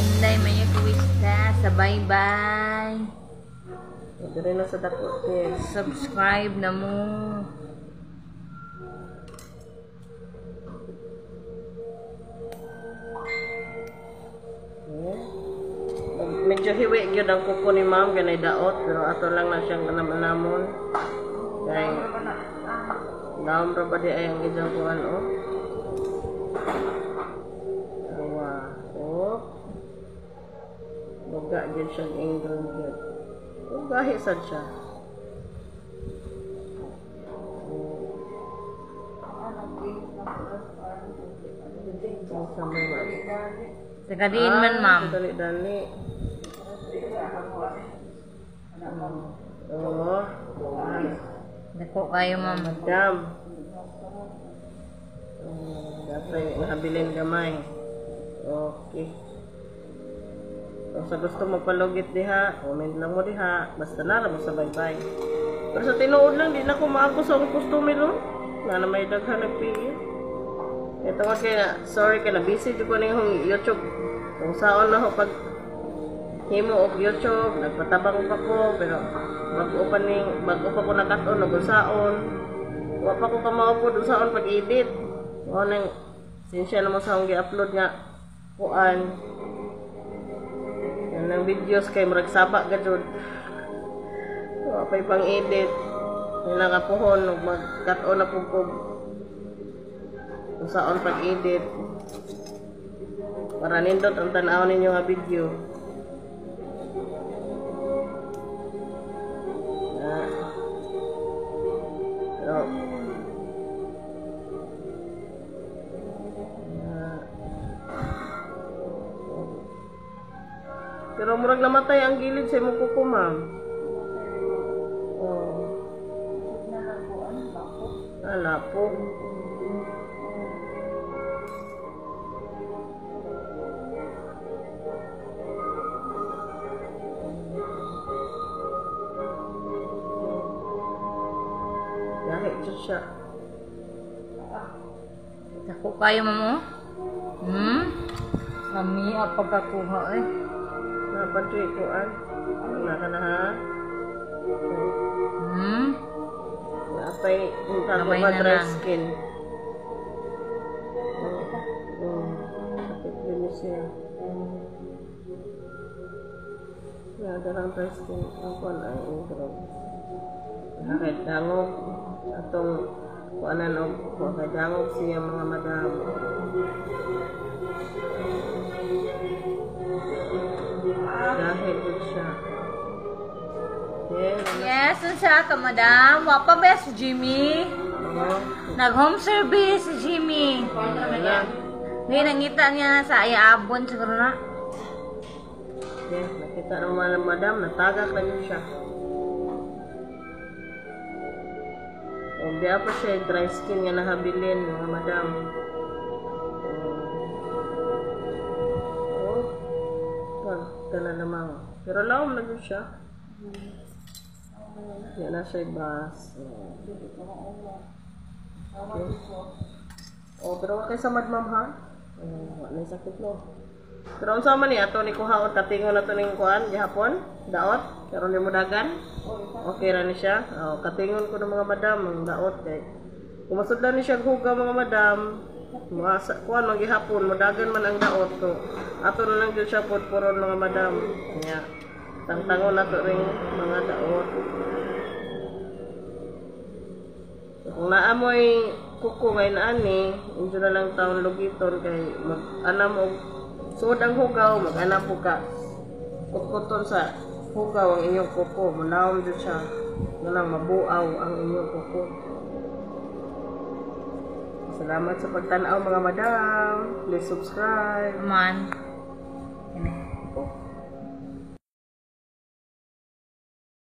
Inday may kuwista sa bye-bye. Ito rin sa dapot. Subscribe na mo. Hmm. medyo hiwi gyud ang kuko ni ma'am ganay daot pero ato lang na siyang namanamon kay naam ra ba di ay ang gidang kuan oh Awa. O. Buga gyud siya ingron gyud. O gahi sad siya. O sa may ma'am. Taga diin man, ma'am. Dali-dali. Oo. Ah, Dako kayo, ma'am. Madam. Um, dapat nahabilin gamay. Okay. Kung sa gusto mo palugit diha, comment lang mo diha. Basta na mo sa bye-bye. Pero sa tinuod lang, di na ko maako sa akong customer no? Na na may daghan nagpili. Ito nga kaya, sorry kaya na busy ko na yung YouTube. Kung saan na ako pag himo og YouTube, nagpatabang pa ko, pero bago pa ni bago pa ko nakaton og saon. Wa pa ko kamaupo do saon pag edit. Mo nang sinsya na mo sa akong gi-upload nga kuan. Yan ang videos kay murag saba gadud. Wa pa'y pang edit. Nila nga pohon ug mag-cut-on na pug kog kung saan pag-edit. Para nindot ang tanaw ninyo nga video. Pero murag namatay ang gilid sa imong kuko, ma'am. Oh. Ala po. Dahil dyan siya. Dako kayo, ma'am. oh. Hmm? Kami ang pagkakuha eh. Napadyoy ko an. Wala ka na ha. Hmm? Napay, yung Kamay ba dry skin. Sakit din siya. Nada lang dry skin. Ang kuan ay intro. Nakit dangog. Atong kuanan og kuan dangog siya mga madam. Dahil po siya. Yes. Unsa ka, madam? Wa pa ba si Jimmy? Nag-home service si Jimmy. Ngayon, nangita niya na sa ayaabon siguro na. Yes, nakita ng mga madam, natagak lang siya. O, di pa siya dry skin nga nahabilin, mga madam. Pag na lamang. Pero lawom na yun siya. Yan na siya bas. Okay. Oh, pero okay sa madmam ha? Oh, wala yung sakit no. Pero unsa man ni ato ni kuhaon katingon na to ning kuan gihapon? Daot? Karon ni mo dagan? Okay ra ni siya. Oh, katingon ko ng mga madam ang daot kay. Kumasudlan ni siya huga mga madam. Mga sa- kuan man gihapon modagan man ang daot ko. Ato na lang gyud siya pudpuron mga madam. Nya. Tangtangon na to ring mga daot. Kung naamoy kuko ngayon ani, injo na lang taon lugiton kay mag anam og suod ang hugaw, mag anam po ka. Kutkuton sa hugaw ang inyong kuko, manawam jud siya. Na lang mabuaw ang inyong kuko. Salamat sa pagtanaw mga madam. Please subscribe. Man.